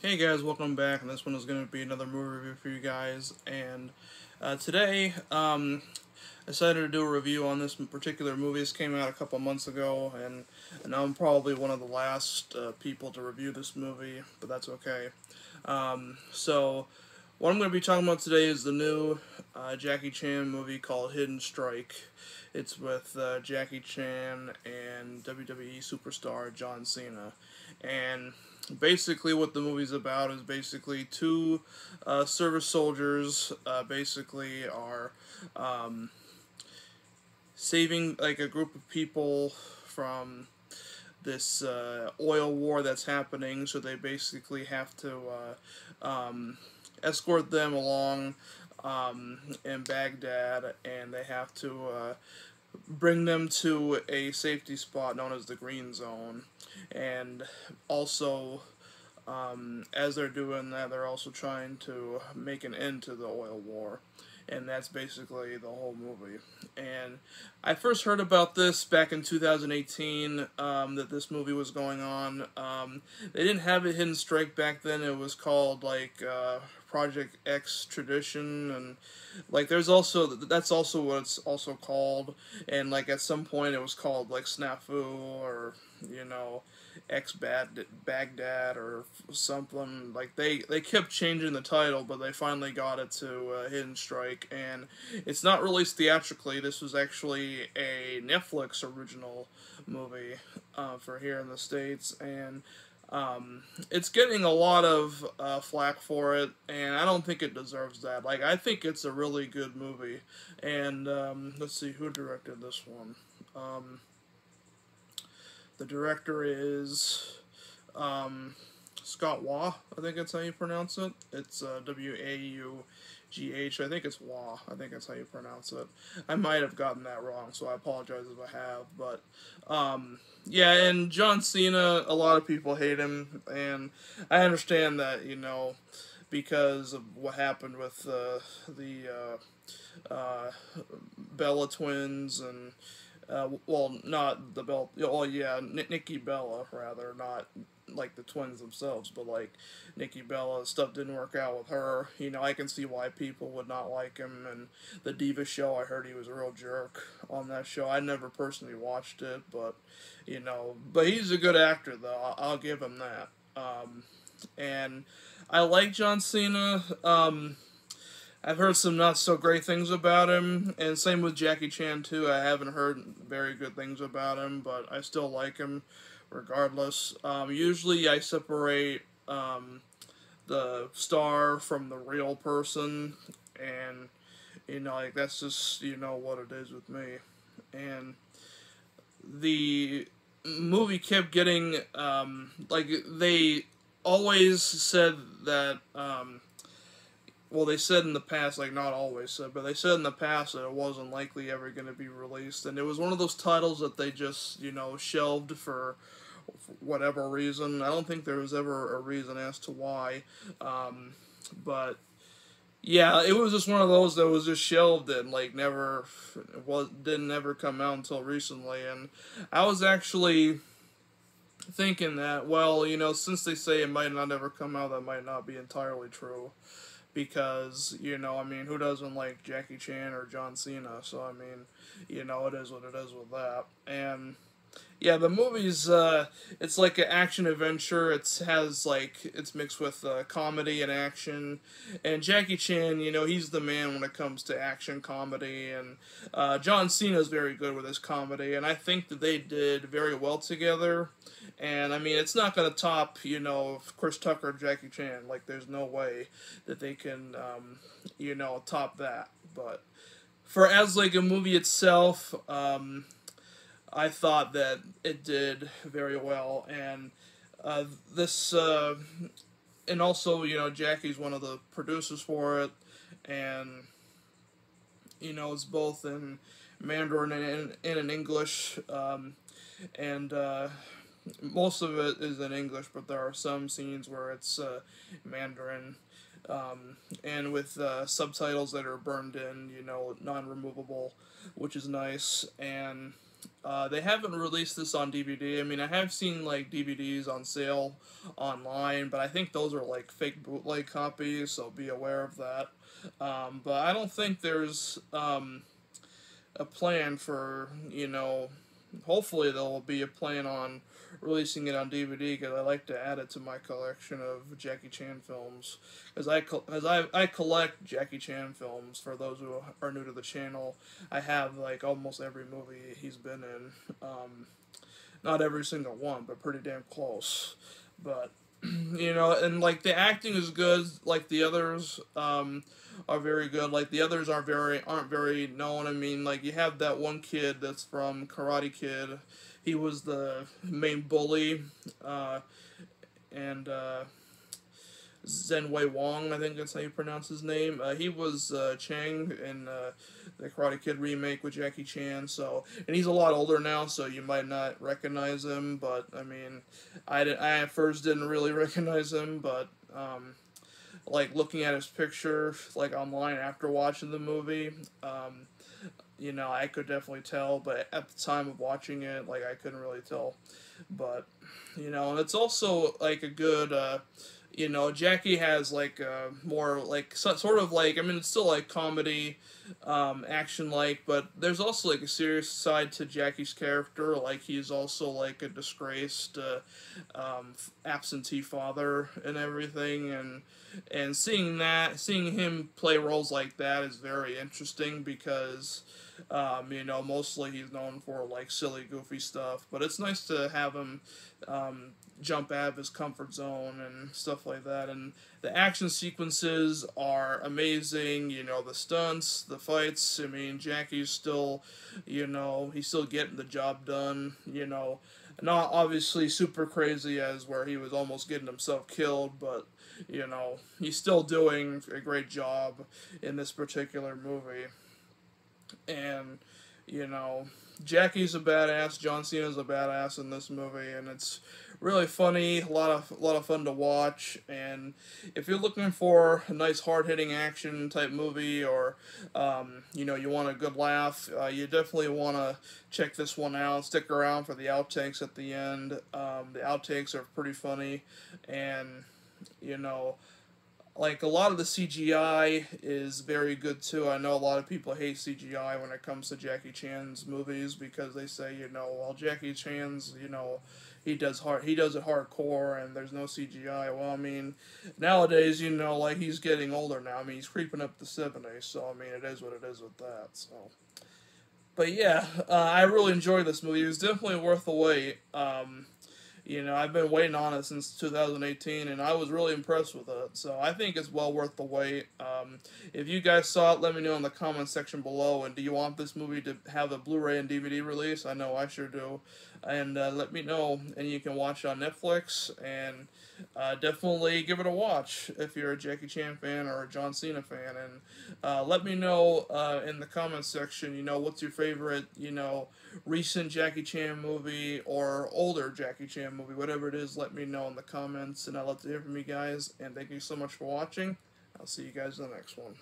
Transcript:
Hey guys, welcome back, and this one is going to be another movie review for you guys, and uh, today, um, I decided to do a review on this particular movie. This came out a couple months ago, and, and I'm probably one of the last uh, people to review this movie, but that's okay. Um, so, what I'm going to be talking about today is the new uh, Jackie Chan movie called Hidden Strike. It's with uh, Jackie Chan and WWE superstar John Cena, and basically what the movie's about is basically two uh, service soldiers uh, basically are um, saving like a group of people from this uh, oil war that's happening. So they basically have to uh, um, escort them along um, in Baghdad and they have to uh, bring them to a safety spot known as the green zone. And also um, as they're doing that they're also trying to make an end to the oil war. And that's basically the whole movie. And i first heard about this back in 2018 um, that this movie was going on. Um, they didn't have a hidden strike back then. It was called like uh, project X-Traction, and like there's also that's also what it's also called. And like at some point it was called like snafu or you know ex Baghdad or something. Like they they kept changing the title but they finally got it to uh, Hidden Strike. And it's not released theatrically. This was actually a Netflix original movie uh, for here in the states. And um, it's getting a lot of uh, flack for it, and I don't think it deserves that. Like, I think it's a really good movie, and um, let's see who directed this one. Um, the director is um, Scott Waugh, I think that's how you pronounce it. It's uh, W A U G H. I think it's Waugh. I think that's how you pronounce it. I might have gotten that wrong, so I apologize if I have. But um, yeah, and John Cena, a lot of people hate him, and I understand that you know because of what happened with uh, the uh, uh, Bella twins and. Uh, well, not the Bell. Oh yeah, Nikki Bella rather, not like the twins themselves, but like Nikki Bella stuff didn't work out with her. You know, I can see why people would not like him. And the Diva show, I heard he was a real jerk on that show. I never personally watched it, but you know, but he's a good actor though. I'll, give him that. Um, and I like John Cena. Um, I've heard some not so great things about him, and same with Jackie Chan too. I haven't heard very good things about him, but I still like him regardless. Um, usually I separate um, the star from the real person, and you know, like that's just you know what it is with me, and the movie kept getting um, like they always said that um, well, they said in the past, like not always said, but they said in the past that it wasn't likely ever going to be released, and it was one of those titles that they just, you know, shelved for, whatever reason. I don't think there was ever a reason as to why, um, but yeah, it was just one of those that was just shelved and like never was didn't ever come out until recently, and I was actually thinking that well, you know, since they say it might not ever come out, that might not be entirely true because you know I mean who doesn't like Jackie Chan or John Cena? So I mean you know it is what it is with that. And yeah the movie's uh it's like an action adventure. It has like it's mixed with uh, comedy and action. And Jackie Chan you know he's the man when it comes to action comedy. And uh, John Cena is very good with his comedy. And I think that they did very well together. And I mean, it's not going to top, you know, Chris Tucker Jackie Chan. Like, there's no way that they can, um, you know, top that. But for as like a movie itself, um, I thought that it did very well. And uh, this, uh, and also, you know, Jackie's one of the producers for it. And, you know, it's both in Mandarin and, and in English. Um, and, uh, most of it is in English, but there are some scenes where it's uh, Mandarin, um, and with uh, subtitles that are burned in, you know, non-removable, which is nice. And Uh, they haven't released this on DVD. I mean, I have seen like DVDs on sale online, but I think those are like fake bootleg copies, so be aware of that. Um, but I don't think there's um, a plan for you know. Hopefully, there will be a plan on releasing it on DVD because I like to add it to my collection of Jackie Chan films. Because I, as I, I collect Jackie Chan films. For those who are new to the channel, I have like almost every movie he's been in. Um, not every single one, but pretty damn close. But you know, and like the acting is good, like the others. Um, are very good. Like the others are very aren't very known. I mean, like you have that one kid that's from Karate Kid he was the main bully, uh, and uh, Zen Wei Wong, I think that's how you pronounce his name. Uh, he was uh, Chang in uh, the Karate Kid remake with Jackie Chan. So, and he's a lot older now, so you might not recognize him. But I mean, I did, I at first didn't really recognize him, but um, like looking at his picture like online after watching the movie. Um, you know, I could definitely tell, but at the time of watching it, like I couldn't really tell. But you know, and it's also like a good uh you know, Jackie has like uh, more like sort of like I mean it's still like comedy, um, action like, but there's also like a serious side to Jackie's character. Like he's also like a disgraced uh, um, absentee father and everything, and and seeing that, seeing him play roles like that is very interesting because um, you know, mostly he's known for like silly, goofy stuff, but it's nice to have him um, jump out of his comfort zone and stuff like that. And the action sequences are amazing. You know, the stunts, the fights. I mean, Jackie's still, you know, he's still getting the job done. You know, not obviously super crazy as where he was almost getting himself killed, but you know, he's still doing a great job in this particular movie and you know Jackie's a badass, John Cena's a badass in this movie, and it's really funny, a lot of a lot of fun to watch. And if you're looking for a nice hard hitting action type movie, or um, you know you want a good laugh, uh, you definitely want to check this one out. Stick around for the outtakes at the end. Um, the outtakes are pretty funny, and you know like a lot of the CGI is very good too. I know a lot of people hate CGI when it comes to Jackie Chan's movies because they say, you know, well Jackie Chan's, you know, he does hard he does it hardcore and there's no CGI. Well, I mean, nowadays, you know, like he's getting older now. I mean, he's creeping up to 70, so I mean, it is what it is with that. So but yeah, uh, I really enjoyed this movie. It was definitely worth the wait. Um, you know, I've been waiting on it since 2018, and I was really impressed with it. So I think it's well worth the wait. Um, if you guys saw it, let me know in the comment section below. And do you want this movie to have a Blu-ray and DVD release? I know I sure do. And uh, let me know, and you can watch it on Netflix. And uh, definitely give it a watch if you're a Jackie Chan fan or a John Cena fan. And uh, let me know uh, in the comments section, you know, what's your favorite, you know, recent Jackie Chan movie or older Jackie Chan movie, whatever it is, let me know in the comments. And I'd love to hear from you guys. And thank you so much for watching. I'll see you guys in the next one.